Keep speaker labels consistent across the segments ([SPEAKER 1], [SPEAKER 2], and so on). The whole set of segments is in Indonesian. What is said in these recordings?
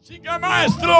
[SPEAKER 1] Música maestro.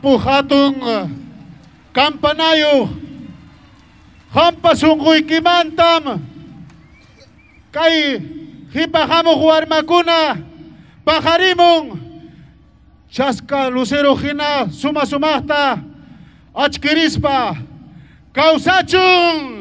[SPEAKER 2] apu hatun campanayo hampasunguykimantam kay hipahamuj warmakuna pajarimun chasqa lucero hina suma sumaqta adquirispa kawsachun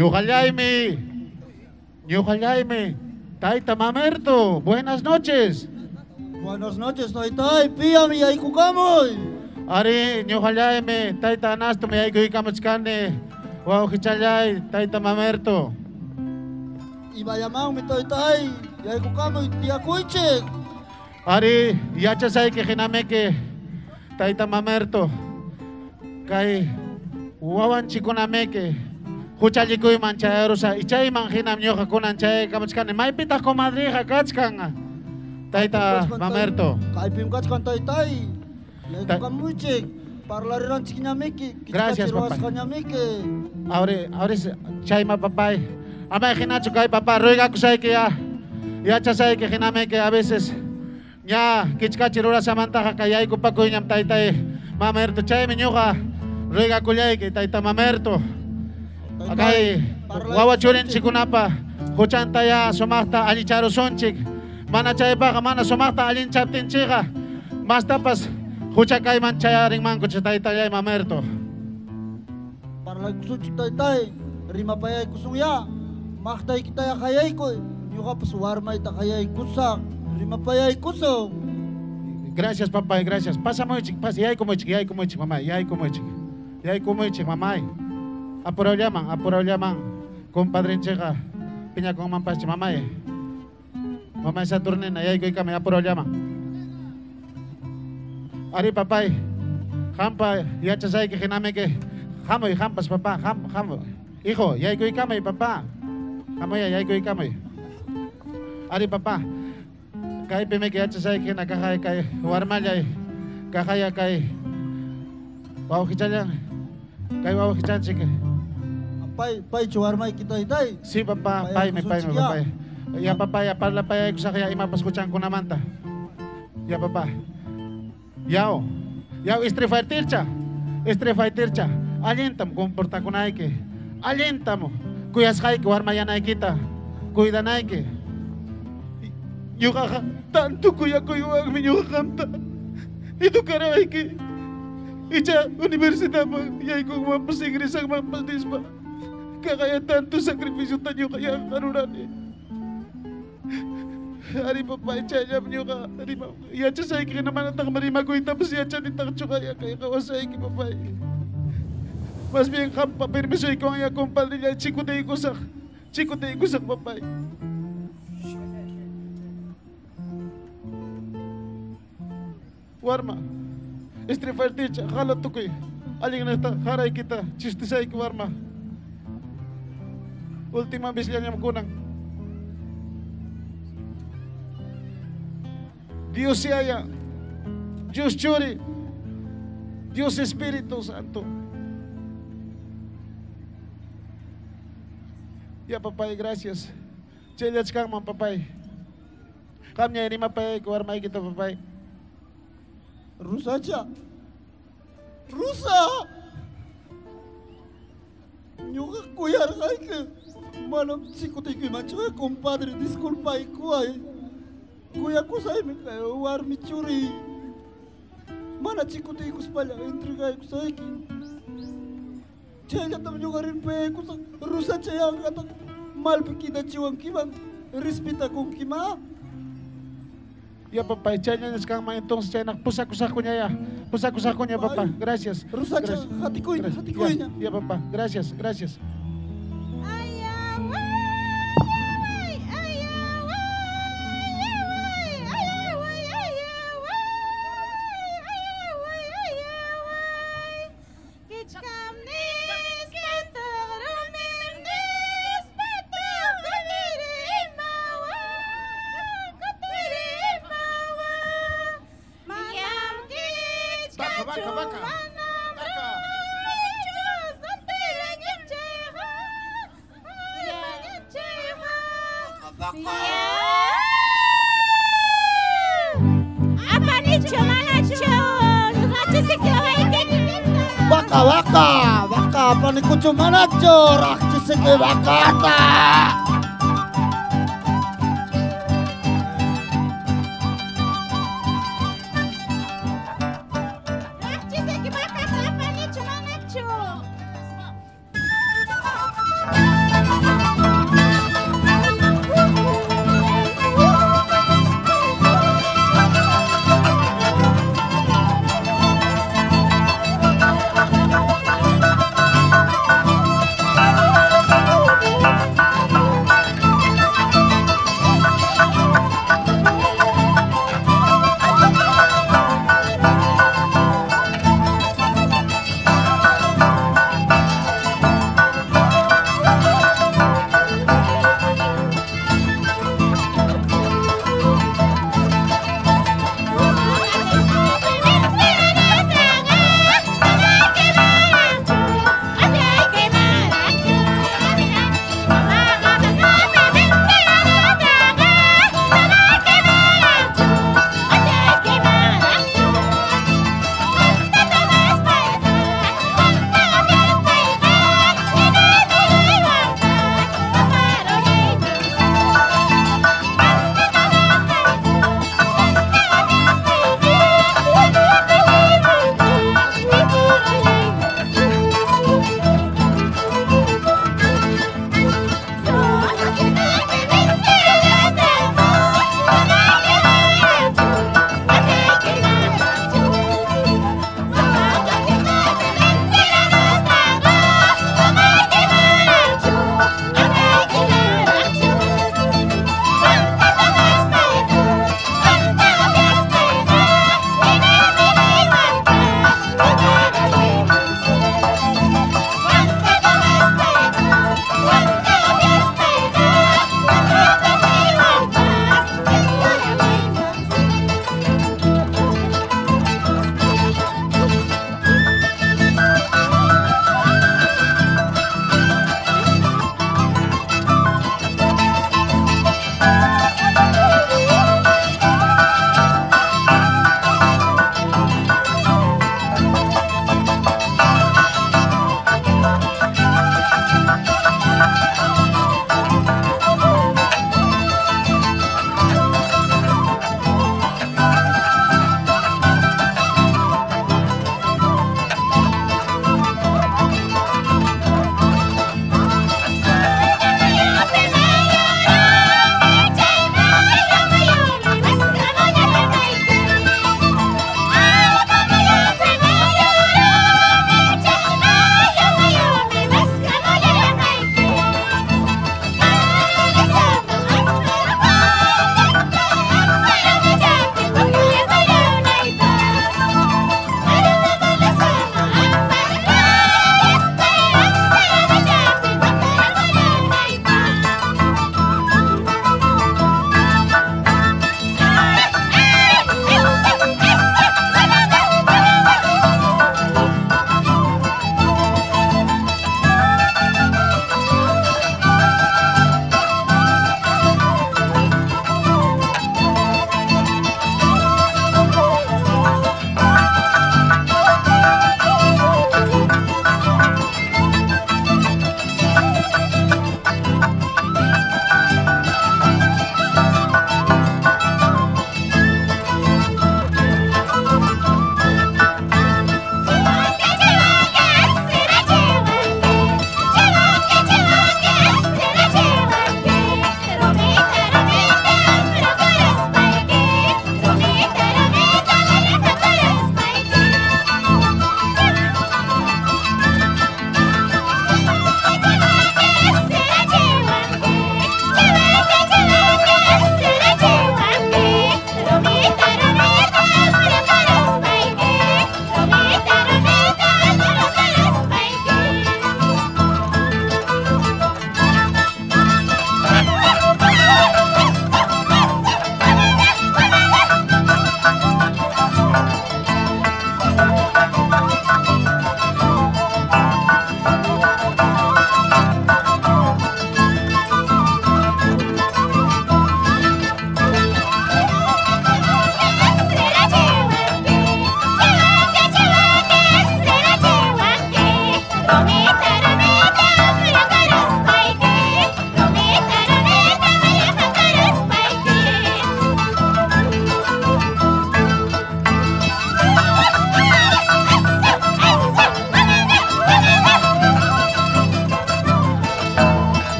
[SPEAKER 2] Yujallaime, Yujallaime, Taita Mamerto, buenas noches.
[SPEAKER 3] Buenas noches, Taita, pía mi ahí jugamos.
[SPEAKER 2] Ari, Yujallaime, Taita Anasto, mi ahí jugamos carne, Guajuchallay, Taita Mamerto.
[SPEAKER 3] Y Bayamán, mi Taita, y ahí jugamos, tía Cuiche.
[SPEAKER 2] Ari, ya yachasay que gename que Taita Mamerto, Kai, Huawan Chiconameke kuchalikuy chayarusa ichayman hinam ñuqa kunan chay kamachkani maypita comadrija kachkan tayta mamerto
[SPEAKER 3] pues kaypim kachkan
[SPEAKER 2] taytay
[SPEAKER 3] lekamuchik parlariranchik ñamiki
[SPEAKER 2] gracias papá. ahora ahora chayma papay amay hinachu kay papá. Ruigakushayki ya yachasayki hinamiki a veces. Ya ña kichkachirurasamantaja kayayku pakuyñam taytay mamerto chaymi ñuqa ruigakullayki tayta mamerto Akay, wawa churin sikunapa, huchanta ya sumakta alicharo sonchik, mana chay pa ka mana sumakta alin chaptin chika, mas tapas, hucha kay man chaya ring man kuchatay tayay mamerto.
[SPEAKER 3] Parlay kusuchik Taitai. Rima payay kusuya. Maktay kita ya kayay ko. Yuka pasuwarmay ta kayay kusak. Rima payay kusong.
[SPEAKER 2] Gracias papá, gracias. Pasa muy chic, pasa, yay como chic, yay como chic, mamá, yay como chic, yay como chic, mamá. Apuraw lamang, apuraw lamang, compadre chika, pinya kong mampas mamá. Mamá sa turnin na yay koy kami, apuraw lamang. Ari papay, hampa, que que, hamoy, hampas papá, ham, hamo. Hijo, yay koy kami, papá. Hamoy, yay koy kami. Ari papá, kay pime kaya sa kay nakahay kay warmalay kakaya kay wow kichalyan kay sige
[SPEAKER 3] Pay, pay chuwarmay kita Taitai.
[SPEAKER 2] si papa pay me pay me
[SPEAKER 3] ya.
[SPEAKER 2] papay ya papa ya parla paya ko sa kaya imapas ko ko naman ta ya papa yao yao street fighter cha street fighter cha alientam comporta ko na ke alientam kuyas warmayan na kita kuida na ke Yung kaka, tanto kuya kakanta. Ito karay ki. Icha, universidad mo, yay kong mapas Ingles ang mapas dispa. Kakaya tanto sakripisyo tanyo kaya karunan eh. Hari papai caya nyo ka. Hari ma. Iya cha sa ikin naman ang marima ko tapos iya cha ni takcho kaya kaya kawasay ki papai. Mas bien kampa permiso ikaw ang compadre niya chico de ikusak. Chico de ikusak papai. Warma. Street Fighter teacher, kala tukoy. Aling na ta, haray kita, chistisay ki warma. Ultima vez niya kunang. Dios siya. Dios churi. Dios Espíritu Santo. Ya papay, gracias. Cheliats kang man papay. Kamnya ini mapay, kuwarmay kita papay.
[SPEAKER 3] Rusa aja. Rusa. Nyuka kuyar kay ke. malam chico te que macho compadre disculpa y cuay cuya cosa me war mi churi mana chico te que espalha entrega y cosa que chaya tam yo garin pe cosa rusa chaya gata mal pequita chiwan kiban respeta con kima
[SPEAKER 2] Ya papá, echale en escama entonces, chayna, pusa cusacuña ya, pusa cusacuña papá, gracias. Rusacha,
[SPEAKER 3] jaticuña, jaticuña.
[SPEAKER 2] Ya papá, gracias, gracias.
[SPEAKER 3] Waka waka, waka pani kucu mana jorak ciseke wakata.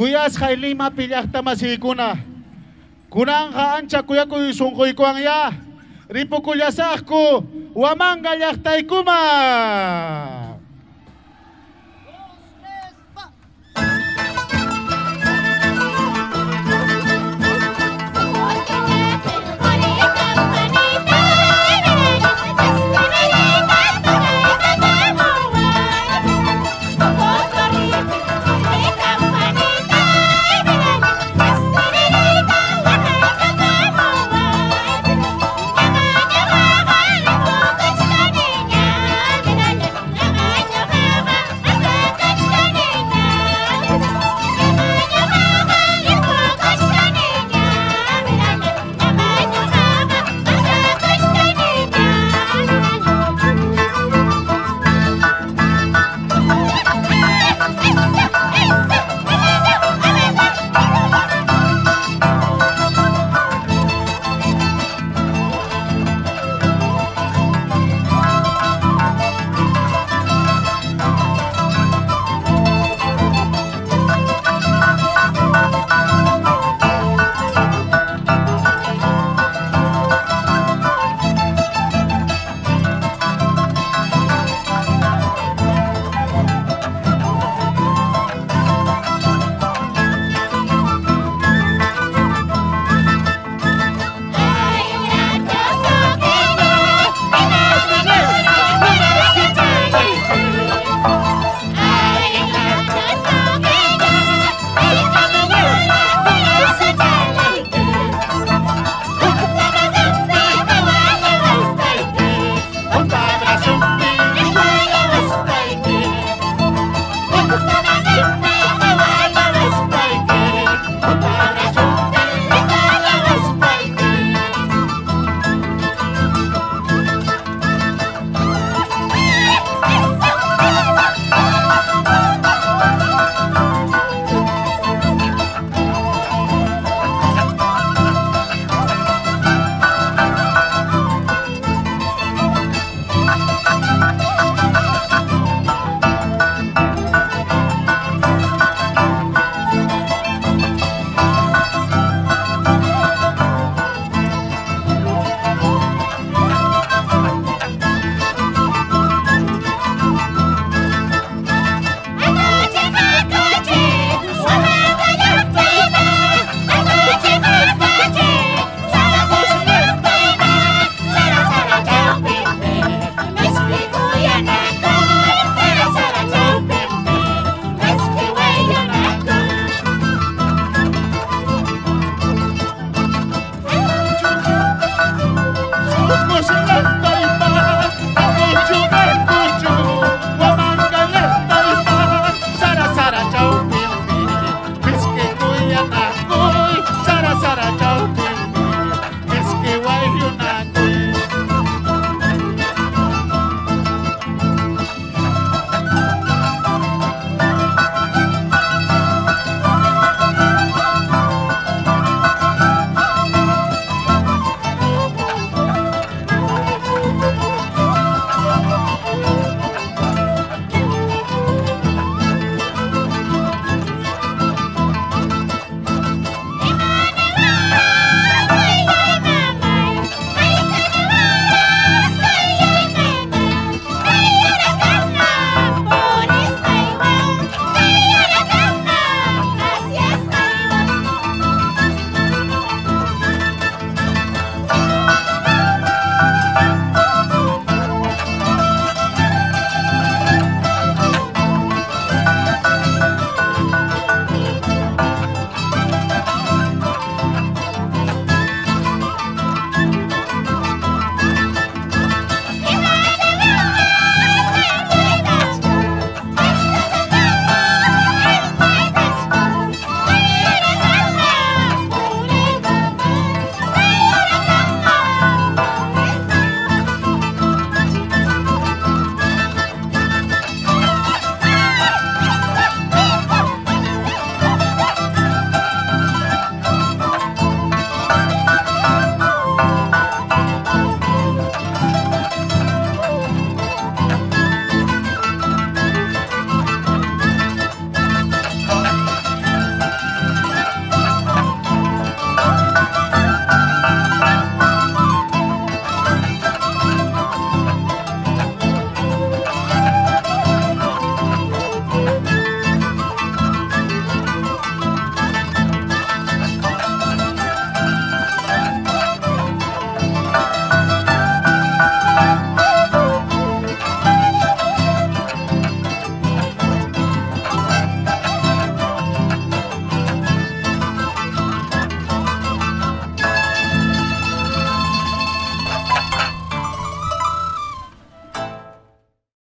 [SPEAKER 2] Kuyas kay lima pilyakta masikuna. Kunang kaancha kuya kuy sungkoy ko ang ya. Ripo kulyasak ko. Wamang galyaktay kuma.